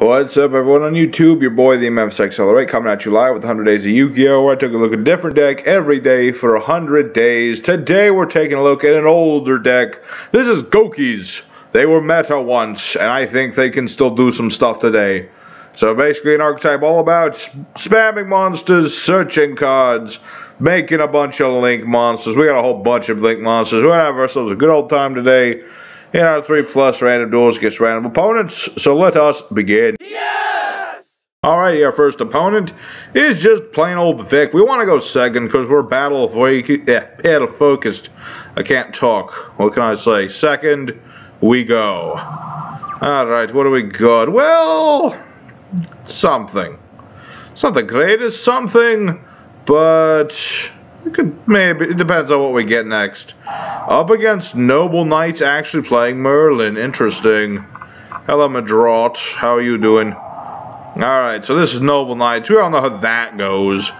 What's up, everyone on YouTube? Your boy, the Memphis Accelerate, coming at you live with 100 Days of Yu-Gi-Oh! Where I took a look at a different deck every day for 100 days. Today, we're taking a look at an older deck. This is Gouki's. They were meta once, and I think they can still do some stuff today. So basically, an archetype all about spamming monsters, searching cards, making a bunch of link monsters. We got a whole bunch of link monsters. We're have ourselves a good old time today in our 3 plus random duels against random opponents. So let us begin. Yes! Alright, our first opponent is just plain old Vic. We want to go second because we're battle yeah, eh, battle focused. I can't talk. What can I say? Second, we go. Alright, what do we got? Well, something. It's not the greatest something, but it could maybe it depends on what we get next. Up against Noble Knights actually playing Merlin. Interesting. Hello Medraut. How are you doing? Alright, so this is Noble Knights. We all know how that goes.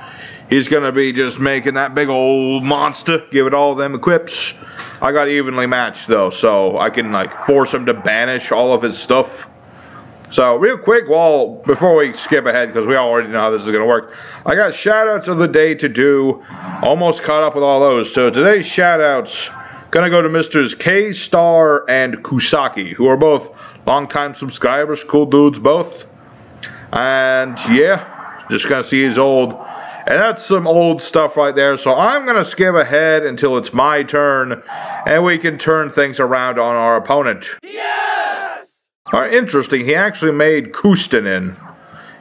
He's gonna be just making that big old monster, give it all them equips. I got evenly matched though, so I can like force him to banish all of his stuff. So real quick, well, before we skip ahead, because we already know how this is going to work, I got shoutouts of the day to do. Almost caught up with all those. So today's shoutouts going to go to Misters K Star and Kusaki, who are both longtime subscribers, cool dudes both. And yeah, just going to see his old. And that's some old stuff right there. So I'm going to skip ahead until it's my turn, and we can turn things around on our opponent. Interesting, he actually made Custennin.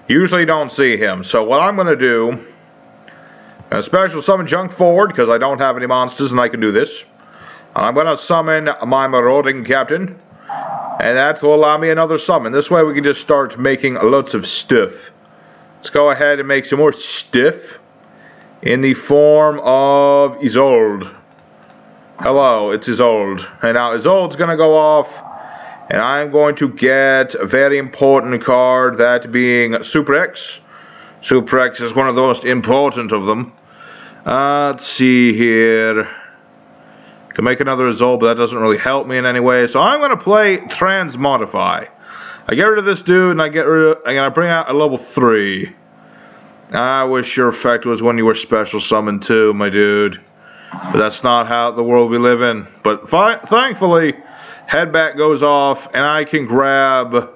Usually don't see him. So what I'm going to do, a special summon Junk Forward, because I don't have any monsters and I can do this. I'm going to summon my Marauding Captain. And that will allow me another summon. This way we can just start making lots of stuff. Let's go ahead and make some more stuff. In the form of Isolde. Hello, it's Isolde. And now Isolde's going to go off and I'm going to get a very important card, that being Super X. Super X is one of the most important of them. Uh, let's see here. Can make another result, but that doesn't really help me in any way. So I'm going to play Transmodify. I get rid of this dude, and I get rid of, and to bring out a level 3. I wish your effect was when you were special summoned too, my dude. But that's not how the world we live in. But thankfully, Headbatt goes off, and I can grab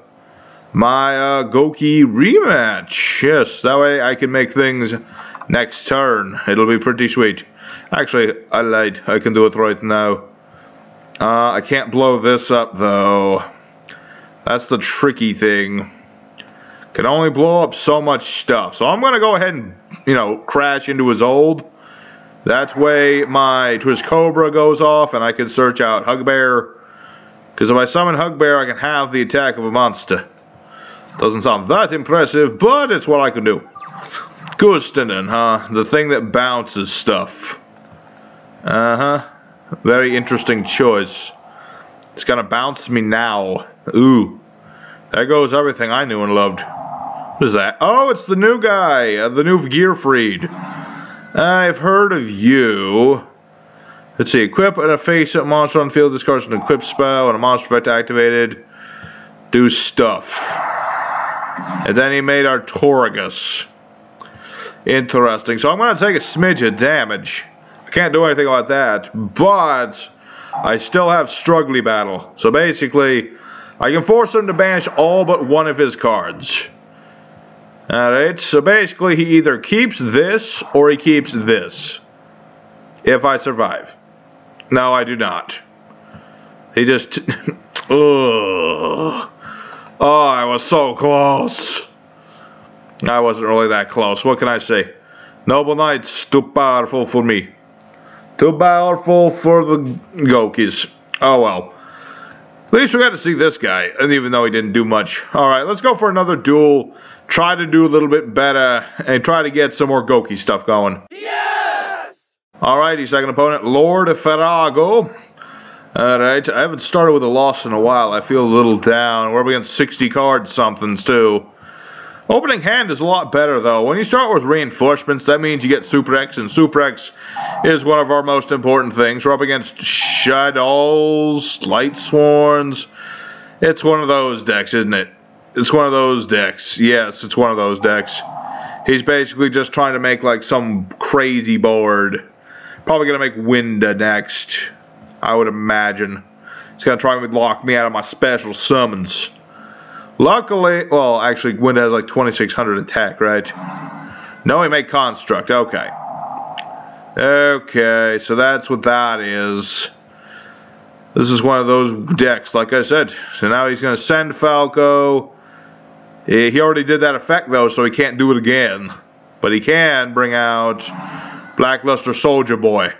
my uh, Gouki rematch. Yes, that way I can make things next turn. It'll be pretty sweet. Actually, I lied. I can do it right now. Uh, I can't blow this up, though. That's the tricky thing. Can only blow up so much stuff. So I'm going to go ahead and, you know, crash into his old. That way my Twist Cobra goes off and I can search out Hugbear because if I summon Hugbear, I can have the attack of a monster. Doesn't sound that impressive, but it's what I can do. Custennin, huh? The thing that bounces stuff. Uh-huh. Very interesting choice. It's gonna bounce me now. Ooh. There goes everything I knew and loved. What is that? Oh, it's the new guy, uh, the new Gearfried. I've heard of you. Let's see, equip and a face up monster on the field, discards an equip spell and a monster effect activated. Do stuff. And then he made our. Interesting. So I'm going to take a smidge of damage. I can't do anything about that, but I still have Struggly Battle. So basically, I can force him to banish all but one of his cards. Alright, so basically he either keeps this or he keeps this. If I survive. No, I do not. He just... Oh, I was so close. I wasn't really that close. What can I say? Noble Knights, too powerful for me. Too powerful for the Goukis. Oh well. At least we got to see this guy, even though he didn't do much. Alright, let's go for another duel. Try to do a little bit better, and try to get some more Gouki stuff going. Yeah! Alrighty, second opponent, Lord Ferrago. Alright, I haven't started with a loss in a while. I feel a little down. We're up against 60 cards somethings too. Opening hand is a lot better though. When you start with reinforcements, that means you get Super X, and Super X is one of our most important things. We're up against Shaddolls, Light Sworns. It's one of those decks, isn't it? It's one of those decks. Yes, it's one of those decks. He's basically just trying to make like some crazy board. Probably gonna make Winda next. I would imagine. He's gonna try and lock me out of my special summons. Luckily, well, actually, Winda has like 2600 attack, right? No, he made Construct. Okay. Okay, so that's what that is. This is one of those decks, like I said. So now he's going to send Falco. He already did that effect, though, so he can't do it again. But he can bring out Blackluster Soldier Boy.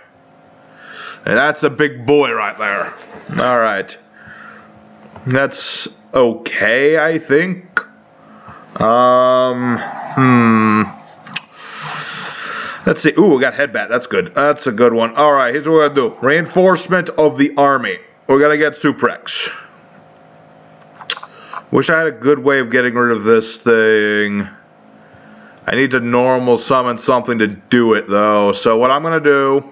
And that's a big boy right there. Alright. That's okay, I think. Um, hmm. Let's see. Ooh, we got headbatt. That's good. That's a good one. All right, here's what we're going to do. Reinforcement of the army. We're going to get Suprex. Wish I had a good way of getting rid of this thing. I need to normal summon something to do it, though. So what I'm going to do...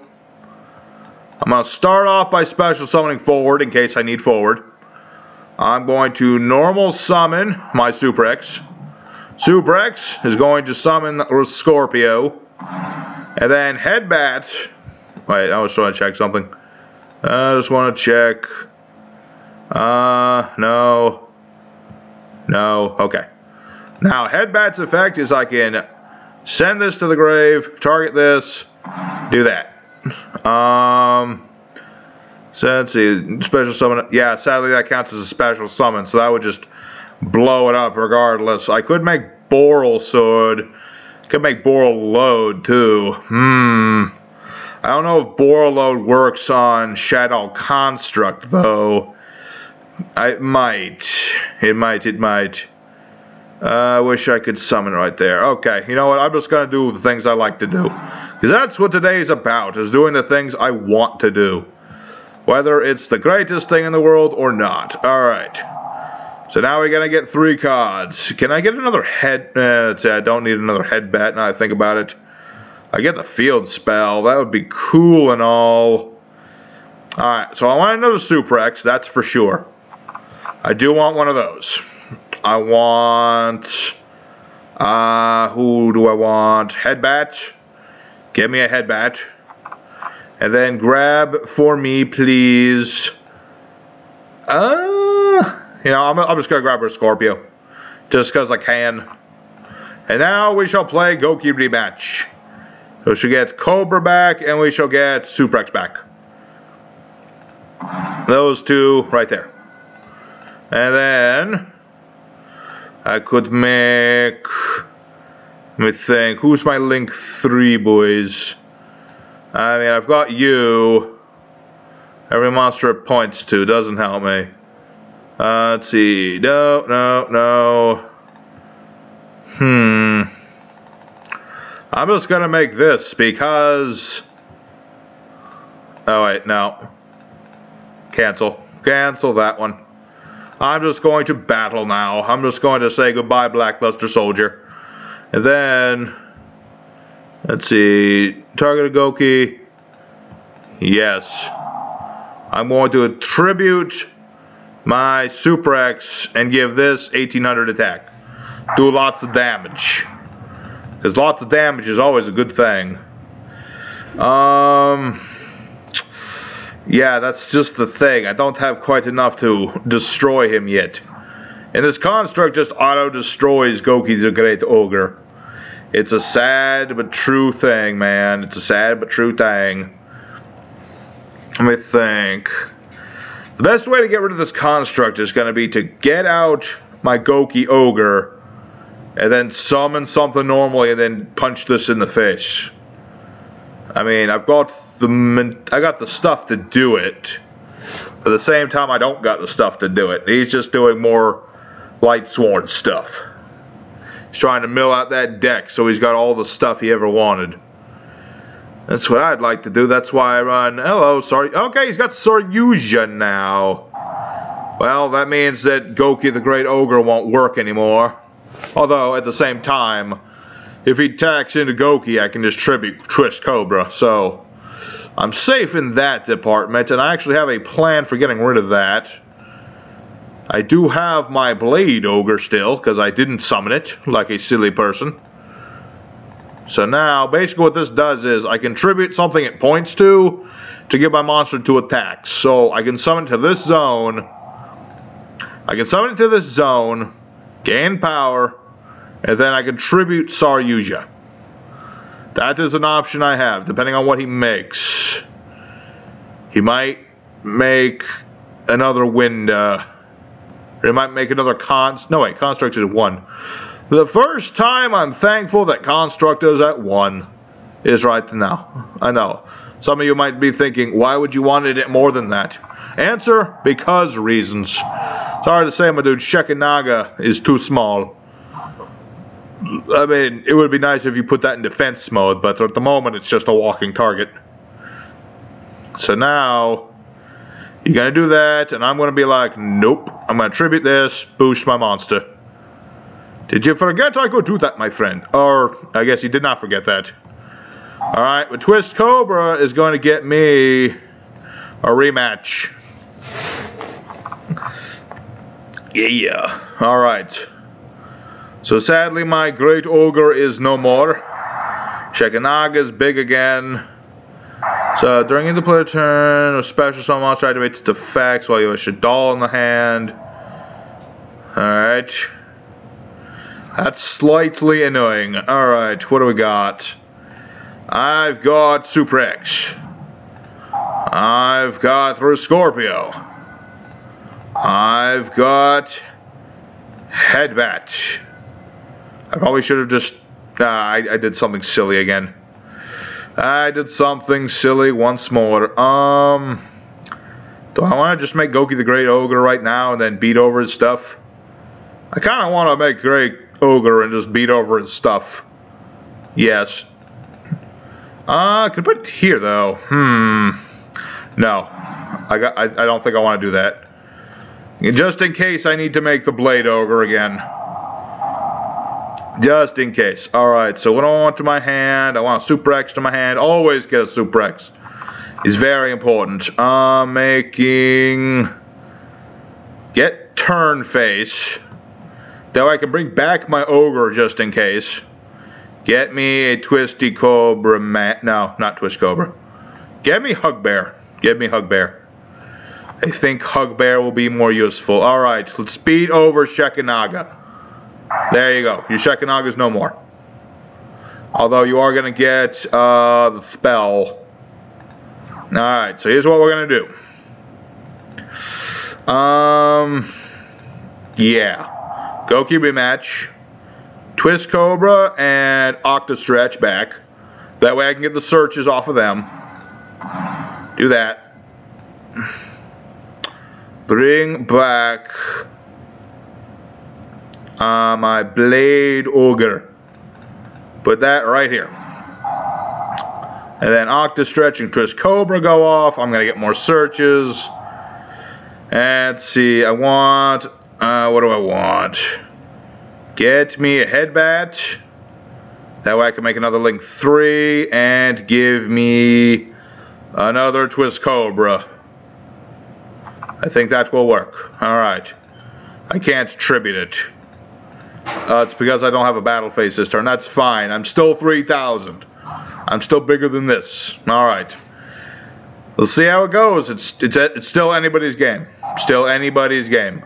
I'm going to start off by special summoning forward in case I need forward. I'm going to normal summon my Suprex. Suprex is going to summon Scorpio. And then Headbatt. Wait, I was trying to check something. I just want to check. Uh, no. No. Okay. Now, Headbatt's effect is I can send this to the grave, target this, do that. Um, so let's see, special summon. Yeah, sadly that counts as a special summon, so that would just blow it up regardless. I could make Borrelsword. Could make Borreload too. Hmm. I don't know if Borreload works on Shaddoll Construct though. I might. It might. It might. I wish I could summon right there. Okay, you know what? I'm just going to do the things I like to do. Because that's what today is about, is doing the things I want to do. Whether it's the greatest thing in the world or not. Alright. So now we're going to get three cards. Can I get another head? Uh, I don't need another headbatt now I think about it. I get the field spell. That would be cool and all. Alright, so I want another Suprex, that's for sure. I do want one of those. I want... Uh, who do I want? Headbatt. Give me a headbatt. And then grab for me, please. Uh, you know, I'm, I'm just going to grab her Scorpio. Just because I can. And now we shall play Gouki rematch. So she gets Cobra back, and we shall get Suprex back. Those two right there. And then I could make. Let me think. Who's my link three boys? I mean, I've got you. Every monster it points to doesn't help me. Uh, let's see. No, no, no. Hmm. I'm just gonna make this because. Oh wait, no. Cancel. Cancel that one. I'm just going to battle now. I'm just going to say goodbye, Blackluster Soldier. And then, let's see, target Gouki. Yes. I'm going to attribute my Suprex and give this 1800 attack. Do lots of damage. Because lots of damage is always a good thing. Um, yeah, that's just the thing. I don't have quite enough to destroy him yet. And this construct just auto-destroys Gouki the Great Ogre. It's a sad but true thing, man. It's a sad but true thing. Let me think. The best way to get rid of this construct is going to be to get out my Gouki Ogre and then summon something normally and then punch this in the face. I mean, I've got the I got the stuff to do it. But At the same time, I don't got the stuff to do it. He's just doing more light sworn stuff. He's trying to mill out that deck so he's got all the stuff he ever wanted. That's what I'd like to do. That's why I run. Hello, sorry. Okay, he's got Saryuja now. Well, that means that Gouki the Great Ogre won't work anymore. Although, at the same time, if he attacks into Gouki, I can just tribute Twist Cobra. So, I'm safe in that department, and I actually have a plan for getting rid of that. I do have my Blade Ogre still, because I didn't summon it, like a silly person. So now, basically what this does is, I contribute something it points to, to give my monster to attack. So, I can summon to this zone, I can summon it to this zone, gain power, and then I contribute Saryuja. That is an option I have, depending on what he makes. He might make another wind, uh, or he might make another const. No, wait, construct is one. The first time I'm thankful that construct is at one is right now. I know. Some of you might be thinking, why would you wanted it more than that? Answer, because reasons. Sorry to say, my dude, Shekhinaga is too small. I mean, it would be nice if you put that in defense mode, but at the moment it's just a walking target. So now, you're going to do that, and I'm going to be like, nope, I'm going to tribute this, boost my monster. Did you forget I could do that, my friend? Or, I guess you did not forget that. Alright, but Twist Cobra is going to get me a rematch. Yeah. Alright. So sadly, my Great Ogre is no more. Shekhinaga is big again. So during the player turn, a special summon monster activates its effects while you have a Shaddoll in the hand. Alright. That's slightly annoying. Alright, what do we got? I've got Super X. I've got through Scorpio. I've got Headbat. I probably should have just. Uh, I, I did something silly again. I did something silly once more. Um. Do I want to just make Gouki the Great Ogre right now and then beat over his stuff? I kind of want to make Great Ogre and just beat over his stuff. Yes. Uh, could put it here though. Hmm. No. I got. I, I don't think I want to do that. Just in case I need to make the Blade Ogre again. Just in case. Alright, so what do I want to my hand? I want a X to my hand. Always get a Super X. It's very important. Uh, making... Get Turn Face. That way I can bring back my Ogre just in case. Get me a Twisty Cobra ma No, not Twist Cobra. Get me hug bear. Get me hug bear. I think hug bear will be more useful. Alright, let's speed over Shekhinaga. There you go. Your Shekhinaga's no more. Although you are going to get uh, the spell. Alright, so here's what we're going to do. Um, yeah. Gouki rematch. Twist Cobra and Octostretch back. That way I can get the searches off of them. Do that. Bring back uh, my Blade Ogre. Put that right here. And then Octostretch and Twist Cobra go off. I'm going to get more searches. And let's see, I want, uh, what do I want? Get me a head Headbatt. That way I can make another Link 3 and give me another Twist Cobra. I think that will work. Alright. I can't tribute it. Uh, it's because I don't have a battle phase this turn. That's fine. I'm still 3,000. I'm still bigger than this. Alright. Let's see how it goes. It's, it's, it's still anybody's game. Still anybody's game.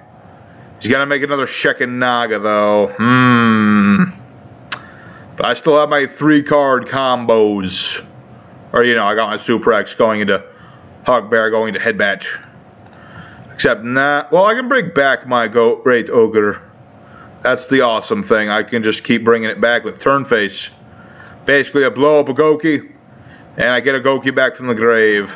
He's to make another Shekhinaga, though. Hmm. But I still have my three card combos. Or, you know, I got my Super X going into Hog Bear going to Headbatt. Except, nah. Well, I can bring back my Go Great Ogre. That's the awesome thing. I can just keep bringing it back with turn face. Basically, I blow up a Gouki, and I get a Gouki back from the grave.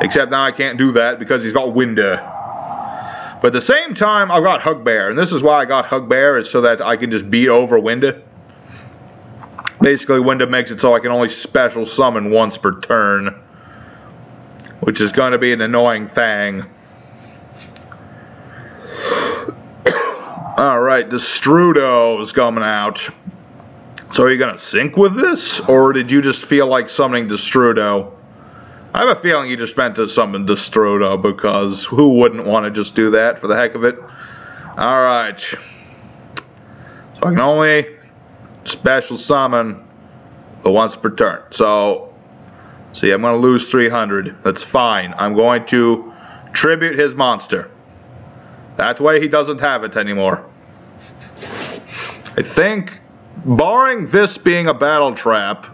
Except now I can't do that because he's got Winda. But at the same time, I've got Hugbear, and this is why I got Hugbear, is so that I can just beat over Winda. Basically, Winda makes it so I can only special summon once per turn. Which is going to be an annoying thing. Alright, Destrudo's coming out. So are you going to sync with this? Or did you just feel like summoning Destrudo? I have a feeling you just meant to summon Destrudo because who wouldn't want to just do that for the heck of it? Alright. So I can only special summon the once per turn. So, see, I'm going to lose 300. That's fine. I'm going to tribute his monster. That way he doesn't have it anymore. I think, barring this being a battle trap,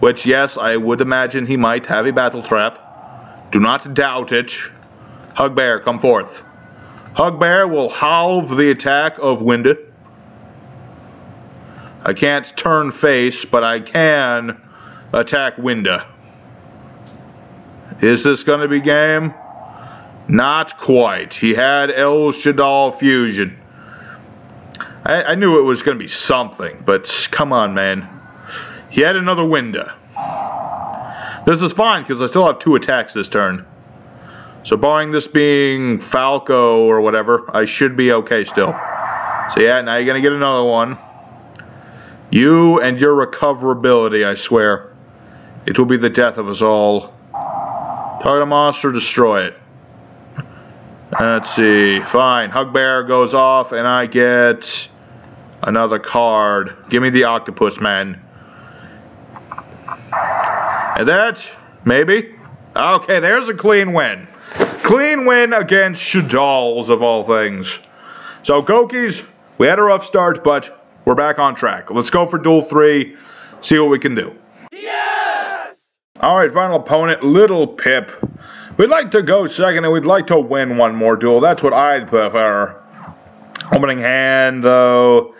which, yes, I would imagine he might have a battle trap. Do not doubt it. Hugbear, come forth. Hugbear will halve the attack of Winda. I can't turn face, but I can attack Winda. Is this going to be game? Not quite. He had El Shaddoll Fusion. I, I knew it was going to be something, but come on, man. He had another window. This is fine because I still have two attacks this turn. So barring this being Falco or whatever, I should be okay still. So yeah, now you're going to get another one. You and your recoverability, I swear. It will be the death of us all. Target a monster, destroy it. Let's see. Fine. Hugbear goes off, and I get another card. Give me the octopus man. And that, maybe. Okay, there's a clean win. Clean win against Shaddolls, of all things. So, Goukis, we had a rough start, but we're back on track. Let's go for duel three, see what we can do. Yes! Alright, final opponent, Little Pip. We'd like to go second, and we'd like to win one more duel. That's what I'd prefer. Opening hand, though.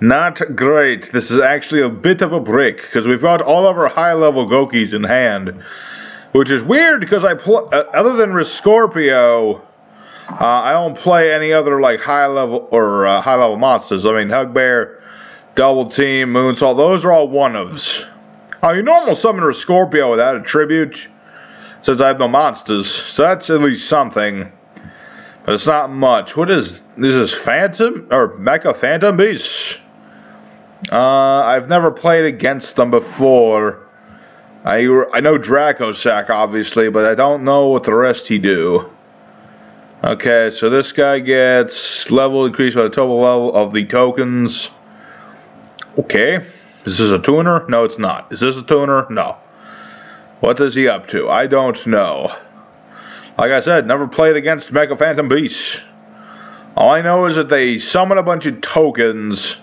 Not great. This is actually a bit of a brick because we've got all of our high level Goukis in hand, which is weird because I play uh, other than Riscorpio, uh, I don't play any other like high level or uh, high level monsters. I mean Hugbear, Double Team, Moonsault, those are all one ofs. Uh, you normal summon Riscorpio without a tribute since I have no monsters, so that's at least something. But it's not much. What is this? Is Phantom or Mecha Phantom Beast? Uh, I've never played against them before. I I know Dracossack obviously, but I don't know what the rest he do. Okay, so this guy gets level increased by the total level of the tokens. Okay, is this a tuner? No, it's not. Is this a tuner? No. What is he up to? I don't know. Like I said, never played against Mecha Phantom Beasts. All I know is that they summon a bunch of tokens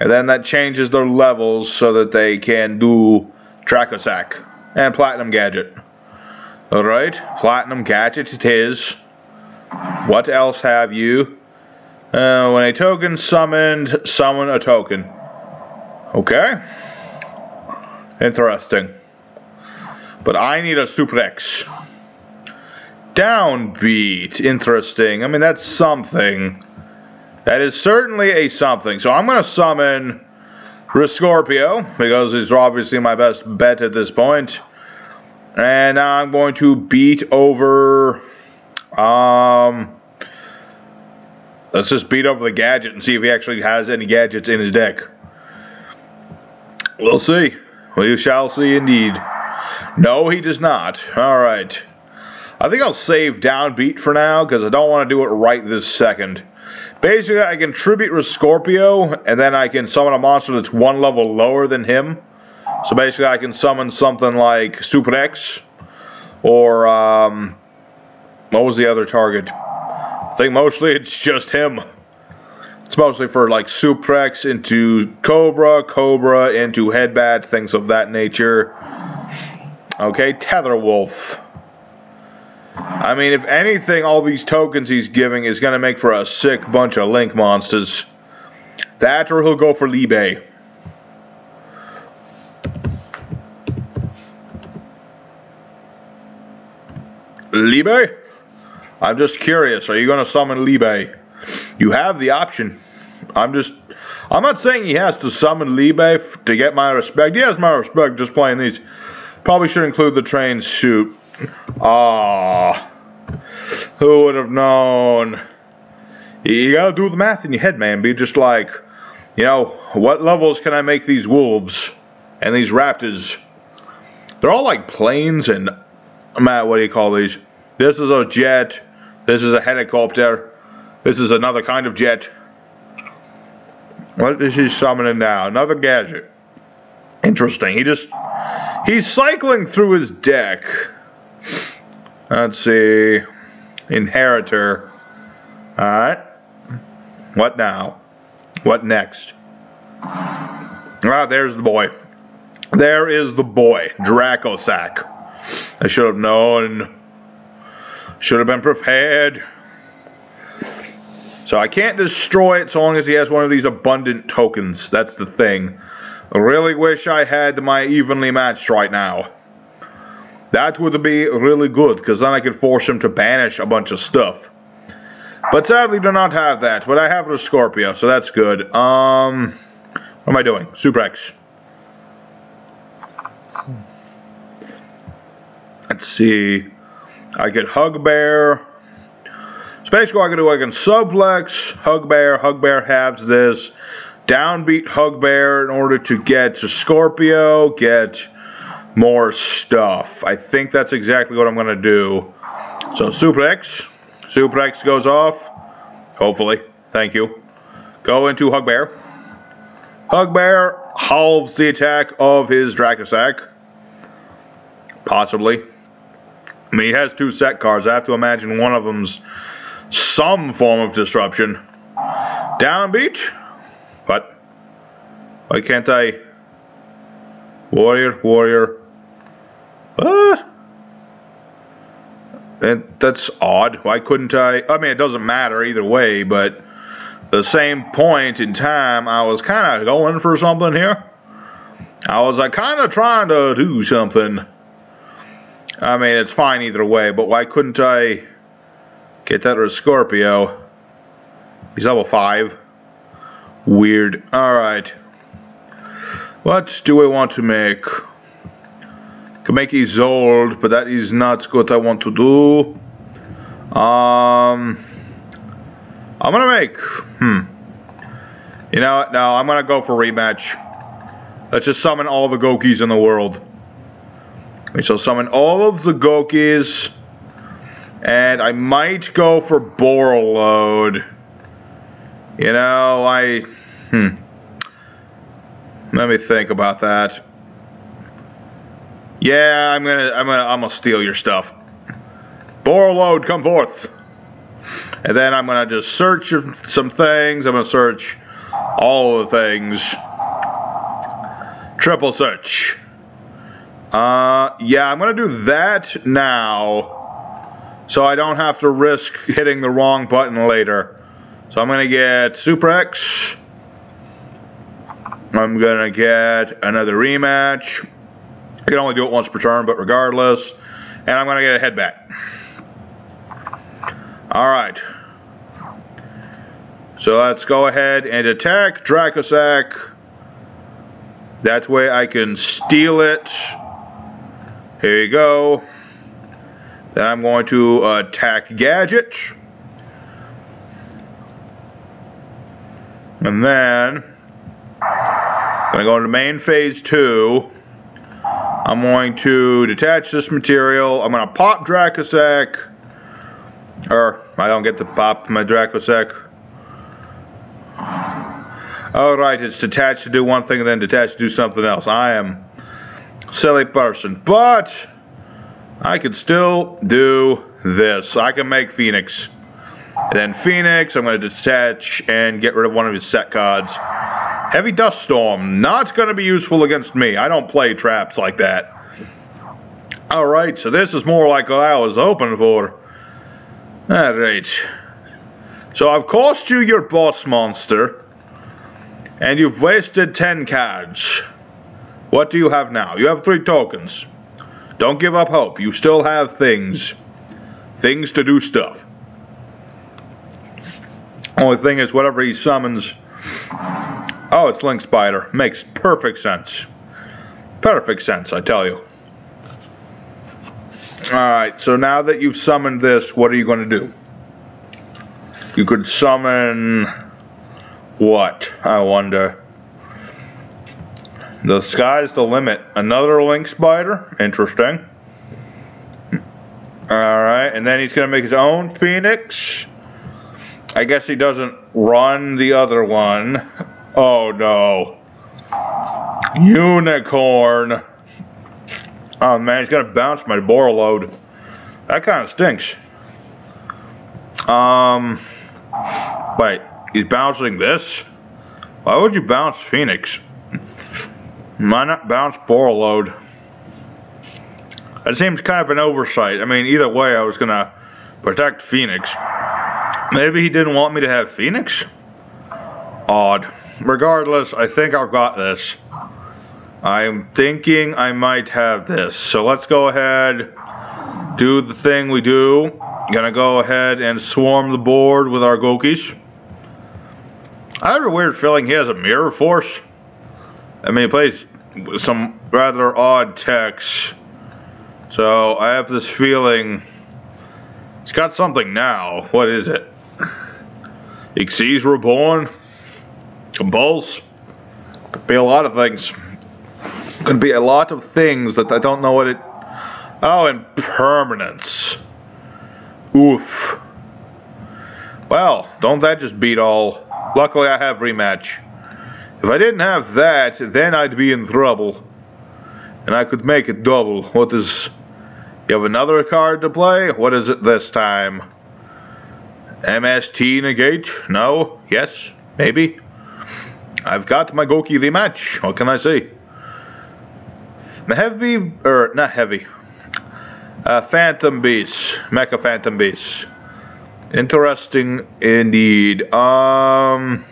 and then that changes their levels so that they can do Dracossack and Platinum Gadget. Alright, Platinum Gadget it is. What else have you? Uh, when a token summoned, summon a token. Okay. Interesting. But I need a Super X. Downbeat. Interesting. I mean, that's something. That is certainly a something. So I'm going to summon Riscorpio, because he's obviously my best bet at this point. And now I'm going to beat over... Um, let's just beat over the gadget and see if he actually has any gadgets in his deck. We'll see. We shall see indeed. No, he does not. Alright. I think I'll save downbeat for now, because I don't want to do it right this second. Basically, I can tribute Riscorpio, and then I can summon a monster that's one level lower than him. So basically, I can summon something like Super X, or, um, what was the other target? I think mostly it's just him. It's mostly for like Suprex into Cobra, Cobra into Headbatt, things of that nature. Okay, Tetherwolf. I mean, if anything, all these tokens he's giving is going to make for a sick bunch of Link monsters. That or he'll go for Libe. Libe? I'm just curious. Are you going to summon Libe? You have the option. I'm just... I'm not saying he has to summon Libe to get my respect. He has my respect just playing these. Probably should include the train shoot. Ah, who would have known? You gotta do the math in your head, man. Be just like, you know, what levels can I make these wolves and these raptors? They're all like planes and Matt, what do you call these? This is a jet. This is a helicopter. This is another kind of jet. What is he summoning now? Another gadget. Interesting. He just he's cycling through his deck. Let's see. Inheritor. Alright. What now? What next? Ah, there's the boy. There is the boy, Dracossack. I should have known. Should have been prepared. So I can't destroy it so long as he has one of these abundant tokens. That's the thing. I really wish I had my evenly matched right now. That would be really good, because then I could force him to banish a bunch of stuff. But sadly do not have that, but I have a Scorpio, so that's good. Um, what am I doing? Suprex. Let's see. I get Hugbear. So basically I can do, I can suplex Hugbear. Hugbear has this downbeat Hugbear in order to get to Scorpio, get more stuff. I think that's exactly what I'm going to do. So Suplex. Suplex goes off. Hopefully. Thank you. Go into Hugbear. Hugbear halves the attack of his Dracossack. Possibly. I mean, he has two set cards. I have to imagine one of them's some form of disruption. Downbeat. But why can't I? Warrior, warrior. What? That's odd. Why couldn't I? I mean, it doesn't matter either way, but the same point in time, I was kind of going for something here. I was uh, like, kind of trying to do something. I mean, it's fine either way, but why couldn't I get that or Scorpio? He's level 5. Weird. Alright. What do we want to make? Make Isolde, but that is not what I want to do. Um, I'm gonna make. Hmm. You know what? No, I'm gonna go for rematch. Let's just summon all the Goukis in the world. We shall summon all of the Goukis. And I might go for Borreload. You know, I. Hmm. Let me think about that. Yeah, I'm gonna, I'm gonna, I'm gonna steal your stuff. Borreload, come forth. And then I'm gonna just search some things. I'm gonna search all the things. Triple search. Uh, yeah, I'm gonna do that now, so I don't have to risk hitting the wrong button later. So I'm gonna get Super X. I'm gonna get another rematch. I can only do it once per turn, but regardless. And I'm going to get a Headbatt. Alright. So let's go ahead and attack Dracossack. That way I can steal it. Here you go. Then I'm going to attack Gadget. And then I'm going to go into main phase 2. I'm going to detach this material. I'm going to pop Dracossack. Or, I don't get to pop my Dracossack. Alright, it's detached to do one thing and then detached to do something else. I am silly person. But, I can still do this. I can make Phoenix. And then Phoenix, I'm going to detach and get rid of one of his set cards. Heavy Dust Storm, not going to be useful against me. I don't play traps like that. Alright, so this is more like what I was hoping for. Alright. So I've cost you your boss monster. And you've wasted 10 cards. What do you have now? You have 3 tokens. Don't give up hope. You still have things. Things to do stuff. Only thing is, whatever he summons Oh, it's Link Spider. Makes perfect sense. Perfect sense, I tell you. Alright, so now that you've summoned this, what are you going to do? You could summon... What? I wonder. The sky's the limit. Another Link Spider? Interesting. Alright, and then he's going to make his own Phoenix. I guess he doesn't run the other one. Oh no. Unicorn. Oh man, he's to bounce my Borreload. That kind of stinks. Um, wait, he's bouncing this? Why would you bounce Phoenix? Why not bounce Borreload? That seems kind of an oversight. I mean, either way, I was to protect Phoenix. Maybe he didn't want me to have Phoenix? Odd. Regardless, I think I've got this. I'm thinking I might have this. So let's go ahead, do the thing we do. Gonna go ahead and swarm the board with our Goukis. I have a weird feeling he has a mirror force. I mean, he plays some rather odd techs. So I have this feeling it's got something now. What is it? Xyz Reborn? Compulse? Could be a lot of things. Could be a lot of things that I don't know what it. Oh, and permanence. Oof. Well, don't that just beat all? Luckily, I have rematch. If I didn't have that, then I'd be in trouble. And I could make it double. What is you have another card to play? What is it this time? MST negate? No? Yes? Maybe? I've got my Goki rematch. What can I say? Heavy, or not heavy. Uh, Phantom Beast. Mecha Phantom Beast. Interesting indeed. Um,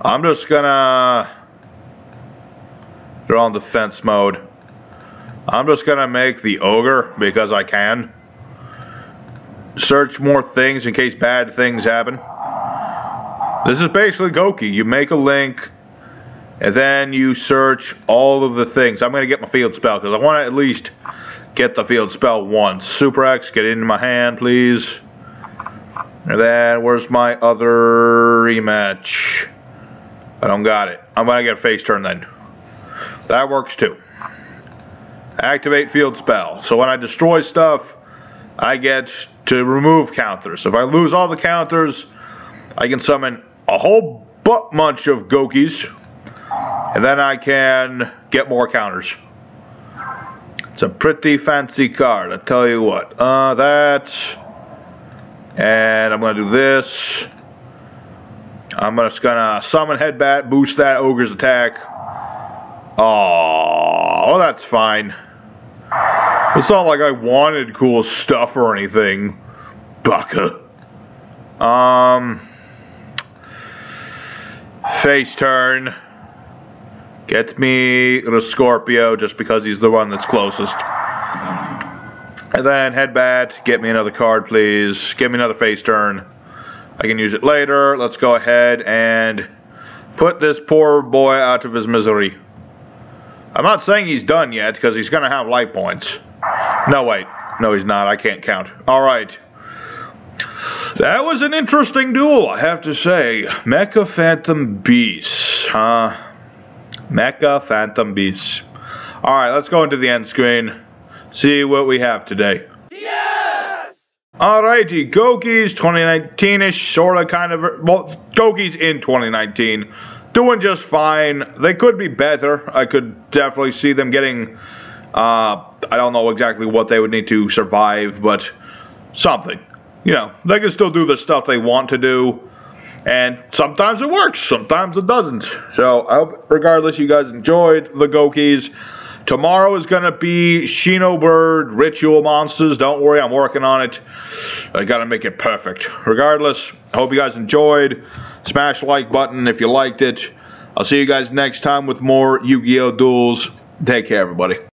I'm just gonna. They're on defense mode. I'm just gonna make the ogre because I can. Search more things in case bad things happen. This is basically Gouki. You make a link, and then you search all of the things. I'm gonna get my field spell because I want to at least get the field spell once. Super X, get it into my hand, please. And then where's my other rematch? I don't got it. I'm gonna get a face turn then. That works too activate field spell. So when I destroy stuff, I get to remove counters. If I lose all the counters, I can summon a whole butt bunch of Goukis, and then I can get more counters. It's a pretty fancy card, I tell you what. Uh, that, and I'm going to do this. I'm just going to summon Headbatt, boost that Ogre's attack. Oh, that's fine. It's not like I wanted cool stuff or anything. Baka. Um. Face turn. Get me the Scorpio just because he's the one that's closest. And then headbatt, get me another card please. Get me another face turn. I can use it later. Let's go ahead and put this poor boy out of his misery. I'm not saying he's done yet because he's going to have life points. No, wait. No, he's not. I can't count. All right. That was an interesting duel, I have to say. Mecha Phantom Beast, huh? Mecha Phantom Beast. All right, let's go into the end screen. See what we have today. Yes! Alrighty, Gouki's 2019-ish, sorta, kind of. Well, Gouki's in 2019, doing just fine. They could be better. I could definitely see them getting uh, I don't know exactly what they would need to survive, but something. You know, they can still do the stuff they want to do. And sometimes it works, sometimes it doesn't. So I hope, regardless, you guys enjoyed the Goukis. Tomorrow is going to be Shinobird Ritual Monsters. Don't worry, I'm working on it. I got to make it perfect. Regardless, I hope you guys enjoyed. Smash like button if you liked it. I'll see you guys next time with more Yu-Gi-Oh! duels. Take care, everybody.